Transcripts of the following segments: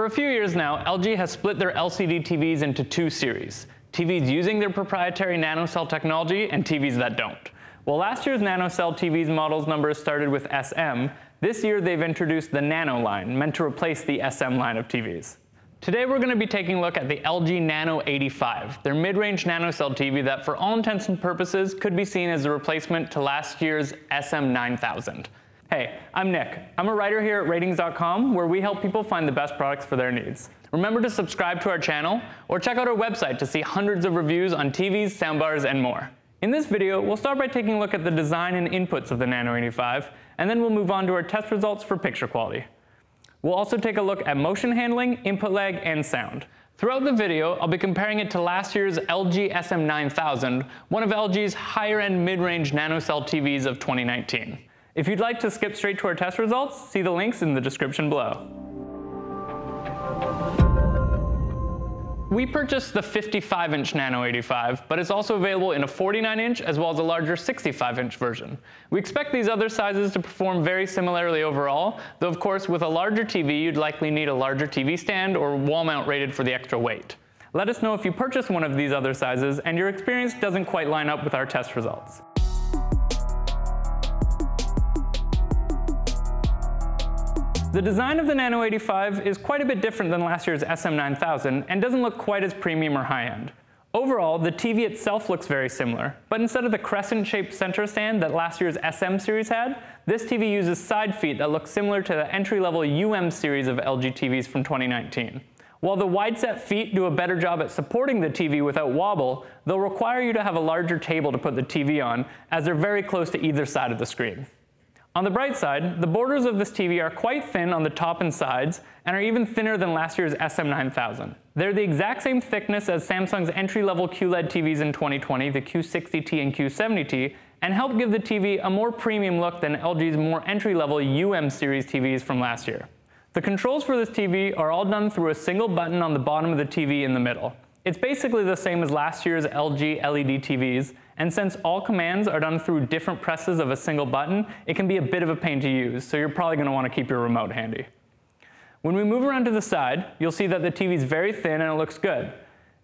For a few years now, LG has split their LCD TVs into two series, TVs using their proprietary nanocell technology and TVs that don't. While last year's nanocell TVs models numbers started with SM, this year they've introduced the Nano line, meant to replace the SM line of TVs. Today we're going to be taking a look at the LG Nano 85, their mid-range nanocell TV that for all intents and purposes could be seen as a replacement to last year's SM9000. Hey, I'm Nick. I'm a writer here at RTINGS.com where we help people find the best products for their needs. Remember to subscribe to our channel or check out our website to see hundreds of reviews on TVs, soundbars, and more. In this video, we'll start by taking a look at the design and inputs of the Nano 85, and then we'll move on to our test results for picture quality. We'll also take a look at motion handling, input lag, and sound. Throughout the video, I'll be comparing it to last year's LG SM9000, one of LG's higher-end mid-range nanocell TVs of 2019. If you'd like to skip straight to our test results, see the links in the description below. We purchased the 55-inch Nano 85, but it's also available in a 49-inch as well as a larger 65-inch version. We expect these other sizes to perform very similarly overall, though of course with a larger TV you'd likely need a larger TV stand or wall mount rated for the extra weight. Let us know if you purchase one of these other sizes and your experience doesn't quite line up with our test results. The design of the Nano 85 is quite a bit different than last year's SM9000 and doesn't look quite as premium or high-end. Overall, the TV itself looks very similar, but instead of the crescent-shaped center stand that last year's SM series had, this TV uses side feet that look similar to the entry-level UM series of LG TVs from 2019. While the wide-set feet do a better job at supporting the TV without wobble, they'll require you to have a larger table to put the TV on, as they're very close to either side of the screen. On the bright side, the borders of this TV are quite thin on the top and sides, and are even thinner than last year's SM9000. They're the exact same thickness as Samsung's entry-level QLED TVs in 2020, the Q60T and Q70T, and help give the TV a more premium look than LG's more entry-level UM series TVs from last year. The controls for this TV are all done through a single button on the bottom of the TV in the middle. It's basically the same as last year's LG LED TVs, and since all commands are done through different presses of a single button, it can be a bit of a pain to use, so you're probably going to want to keep your remote handy. When we move around to the side, you'll see that the TV is very thin and it looks good.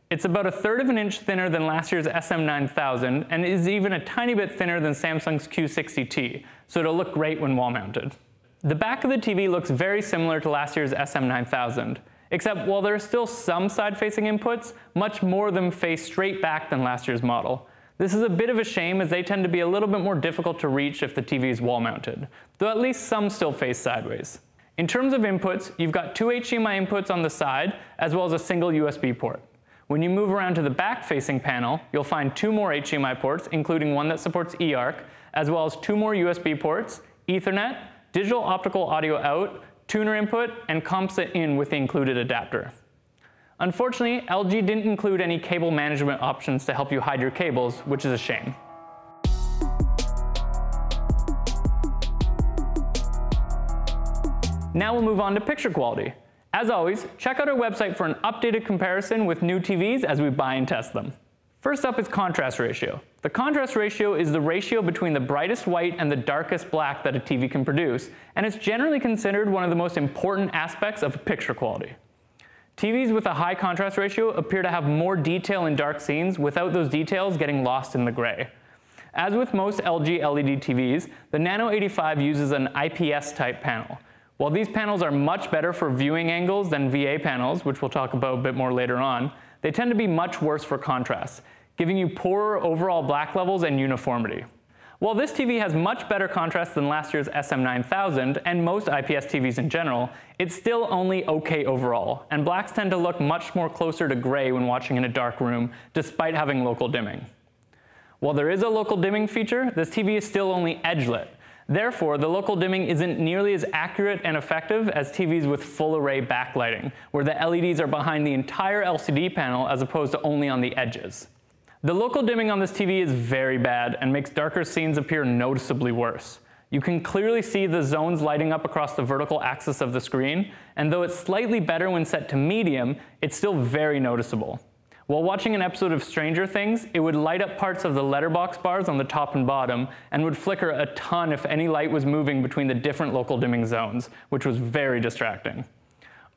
It's about a third of an inch thinner than last year's SM9000 and is even a tiny bit thinner than Samsung's Q60T, so it'll look great when wall mounted. The back of the TV looks very similar to last year's SM9000. Except while there are still some side-facing inputs, much more of them face straight back than last year's model. This is a bit of a shame as they tend to be a little bit more difficult to reach if the TV is wall mounted, though at least some still face sideways. In terms of inputs, you've got two HDMI inputs on the side, as well as a single USB port. When you move around to the back-facing panel, you'll find two more HDMI ports, including one that supports eARC, as well as two more USB ports, Ethernet, digital optical audio out, tuner input, and composite in with the included adapter. Unfortunately, LG didn't include any cable management options to help you hide your cables, which is a shame. Now we'll move on to picture quality. As always, check out our website for an updated comparison with new TVs as we buy and test them. First up is contrast ratio. The contrast ratio is the ratio between the brightest white and the darkest black that a TV can produce, and it's generally considered one of the most important aspects of picture quality. TVs with a high contrast ratio appear to have more detail in dark scenes without those details getting lost in the gray. As with most LG LED TVs, the Nano 85 uses an IPS type panel. While these panels are much better for viewing angles than VA panels, which we'll talk about a bit more later on, they tend to be much worse for contrast, giving you poorer overall black levels and uniformity. While this TV has much better contrast than last year's SM9000 and most IPS TVs in general, it's still only okay overall, and blacks tend to look much more closer to gray when watching in a dark room, despite having local dimming. While there is a local dimming feature, this TV is still only edge lit. Therefore, the local dimming isn't nearly as accurate and effective as TVs with full array backlighting, where the LEDs are behind the entire LCD panel as opposed to only on the edges. The local dimming on this TV is very bad and makes darker scenes appear noticeably worse. You can clearly see the zones lighting up across the vertical axis of the screen, and though it's slightly better when set to medium, it's still very noticeable. While watching an episode of Stranger Things, it would light up parts of the letterbox bars on the top and bottom, and would flicker a ton if any light was moving between the different local dimming zones, which was very distracting.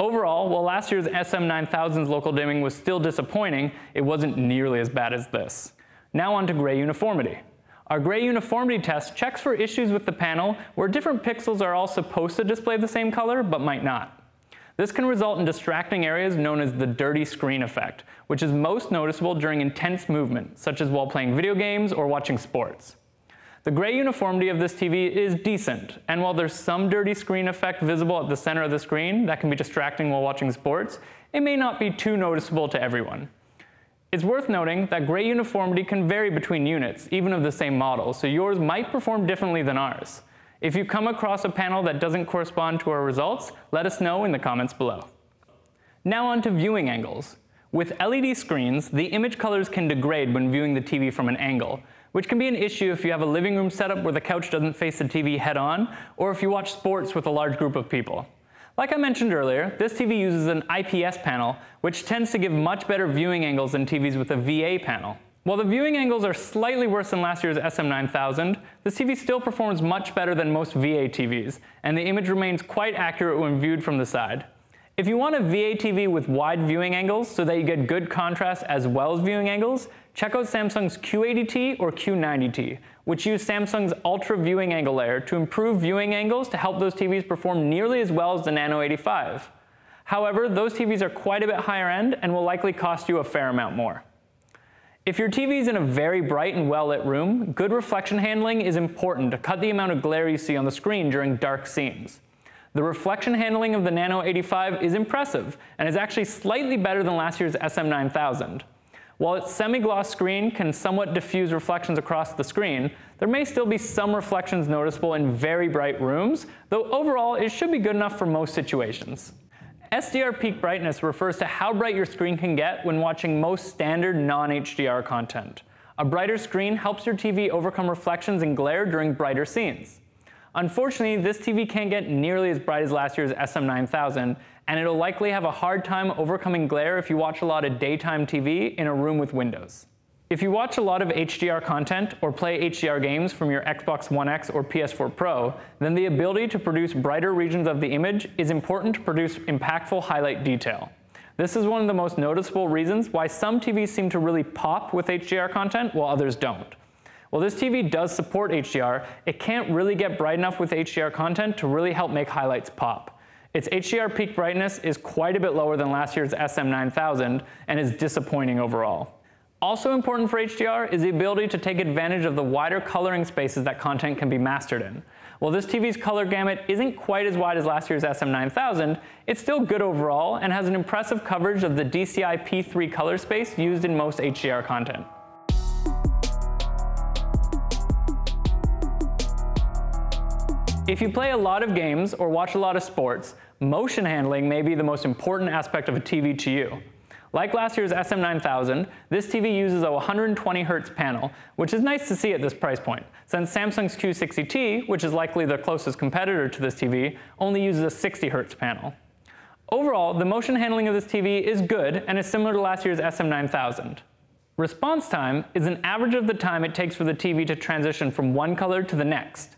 Overall, while last year's SM9000's local dimming was still disappointing, it wasn't nearly as bad as this. Now on to gray uniformity. Our gray uniformity test checks for issues with the panel where different pixels are all supposed to display the same color but might not. This can result in distracting areas known as the dirty screen effect, which is most noticeable during intense movement, such as while playing video games or watching sports. The gray uniformity of this TV is decent, and while there's some dirty screen effect visible at the center of the screen that can be distracting while watching sports, it may not be too noticeable to everyone. It's worth noting that gray uniformity can vary between units, even of the same model, so yours might perform differently than ours. If you come across a panel that doesn't correspond to our results, let us know in the comments below. Now on to viewing angles. With LED screens, the image colors can degrade when viewing the TV from an angle, which can be an issue if you have a living room setup where the couch doesn't face the TV head on, or if you watch sports with a large group of people. Like I mentioned earlier, this TV uses an IPS panel, which tends to give much better viewing angles than TVs with a VA panel. While the viewing angles are slightly worse than last year's SM9000, this TV still performs much better than most VA TVs, and the image remains quite accurate when viewed from the side. If you want a VA TV with wide viewing angles so that you get good contrast as well as viewing angles, check out Samsung's Q80T or Q90T, which use Samsung's ultra viewing angle layer to improve viewing angles to help those TVs perform nearly as well as the Nano 85. However, those TVs are quite a bit higher end and will likely cost you a fair amount more. If your TV is in a very bright and well-lit room, good reflection handling is important to cut the amount of glare you see on the screen during dark scenes. The reflection handling of the Nano 85 is impressive and is actually slightly better than last year's SM9000. While its semi-gloss screen can somewhat diffuse reflections across the screen, there may still be some reflections noticeable in very bright rooms, though overall it should be good enough for most situations. SDR peak brightness refers to how bright your screen can get when watching most standard non-HDR content. A brighter screen helps your TV overcome reflections and glare during brighter scenes. Unfortunately, this TV can't get nearly as bright as last year's SM9000, and it'll likely have a hard time overcoming glare if you watch a lot of daytime TV in a room with windows. If you watch a lot of HDR content or play HDR games from your Xbox One X or PS4 Pro, then the ability to produce brighter regions of the image is important to produce impactful highlight detail. This is one of the most noticeable reasons why some TVs seem to really pop with HDR content while others don't. While this TV does support HDR, it can't really get bright enough with HDR content to really help make highlights pop. Its HDR peak brightness is quite a bit lower than last year's SM9000 and is disappointing overall. Also important for HDR is the ability to take advantage of the wider coloring spaces that content can be mastered in. While this TV's color gamut isn't quite as wide as last year's SM9000, it's still good overall and has an impressive coverage of the DCI P3 color space used in most HDR content. If you play a lot of games or watch a lot of sports, motion handling may be the most important aspect of a TV to you. Like last year's SM9000, this TV uses a 120Hz panel, which is nice to see at this price point, since Samsung's Q60T, which is likely the closest competitor to this TV, only uses a 60Hz panel. Overall, the motion handling of this TV is good and is similar to last year's SM9000. Response time is an average of the time it takes for the TV to transition from one color to the next.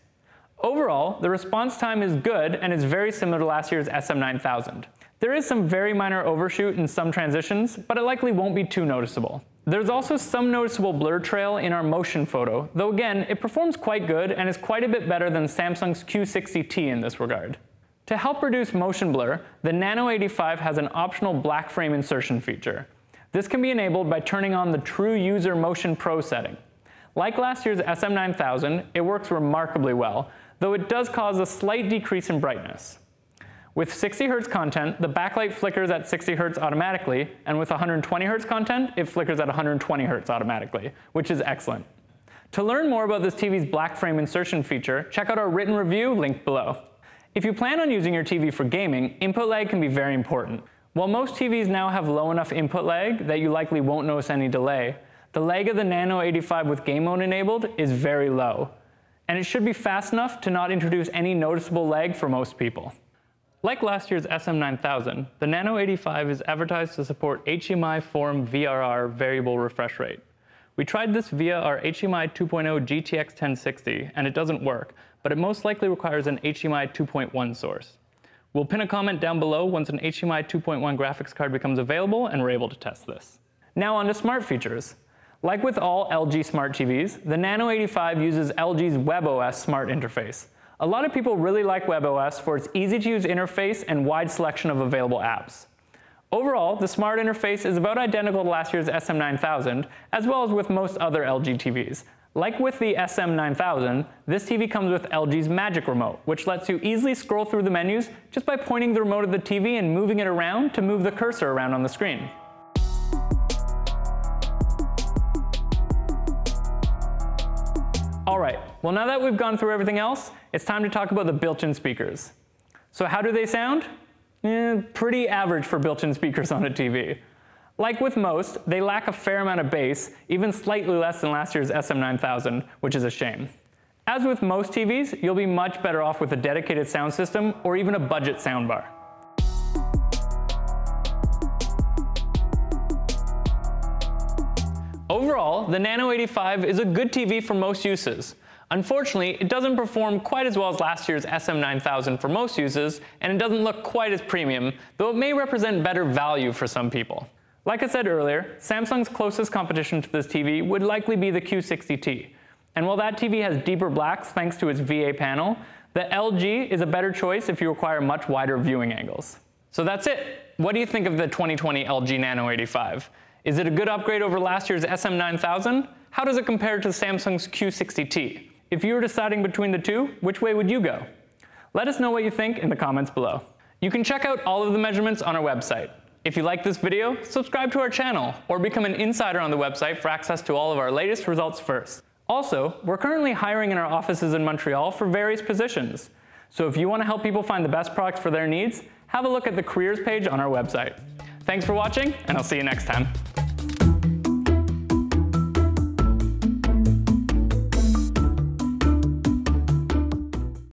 Overall, the response time is good and is very similar to last year's SM9000. There is some very minor overshoot in some transitions, but it likely won't be too noticeable. There's also some noticeable blur trail in our motion photo, though again, it performs quite good and is quite a bit better than Samsung's Q60T in this regard. To help reduce motion blur, the Nano 85 has an optional black frame insertion feature. This can be enabled by turning on the True User Motion Pro setting. Like last year's SM9000, it works remarkably well, though it does cause a slight decrease in brightness. With 60 Hz content, the backlight flickers at 60 Hz automatically, and with 120 Hz content, it flickers at 120 Hz automatically, which is excellent. To learn more about this TV's black frame insertion feature, check out our written review linked below. If you plan on using your TV for gaming, input lag can be very important. While most TVs now have low enough input lag that you likely won't notice any delay, the lag of the Nano 85 with game mode enabled is very low, and it should be fast enough to not introduce any noticeable lag for most people. Like last year's SM9000, the Nano 85 is advertised to support HDMI Forum VRR variable refresh rate. We tried this via our HDMI 2.0 GTX 1060 and it doesn't work, but it most likely requires an HDMI 2.1 source. We'll pin a comment down below once an HDMI 2.1 graphics card becomes available and we're able to test this. Now on to smart features. Like with all LG smart TVs, the Nano 85 uses LG's WebOS smart interface. A lot of people really like WebOS for its easy-to-use interface and wide selection of available apps. Overall, the smart interface is about identical to last year's SM9000, as well as with most other LG TVs. Like with the SM9000, this TV comes with LG's Magic Remote, which lets you easily scroll through the menus just by pointing the remote at the TV and moving it around to move the cursor around on the screen. All right, well now that we've gone through everything else, it's time to talk about the built-in speakers. So how do they sound? Eh, pretty average for built-in speakers on a TV. Like with most, they lack a fair amount of bass, even slightly less than last year's SM9000, which is a shame. As with most TVs, you'll be much better off with a dedicated sound system or even a budget soundbar. Overall, the Nano 85 is a good TV for most uses. Unfortunately, it doesn't perform quite as well as last year's SM9000 for most uses, and it doesn't look quite as premium, though it may represent better value for some people. Like I said earlier, Samsung's closest competition to this TV would likely be the Q60T. And while that TV has deeper blacks thanks to its VA panel, the LG is a better choice if you require much wider viewing angles. So that's it. What do you think of the 2020 LG Nano 85? Is it a good upgrade over last year's SM9000? How does it compare to Samsung's Q60T? If you were deciding between the two, which way would you go? Let us know what you think in the comments below. You can check out all of the measurements on our website. If you like this video, subscribe to our channel or become an insider on the website for access to all of our latest results first. Also, we're currently hiring in our offices in Montreal for various positions. So if you want to help people find the best products for their needs, have a look at the careers page on our website. Thanks for watching, and I'll see you next time.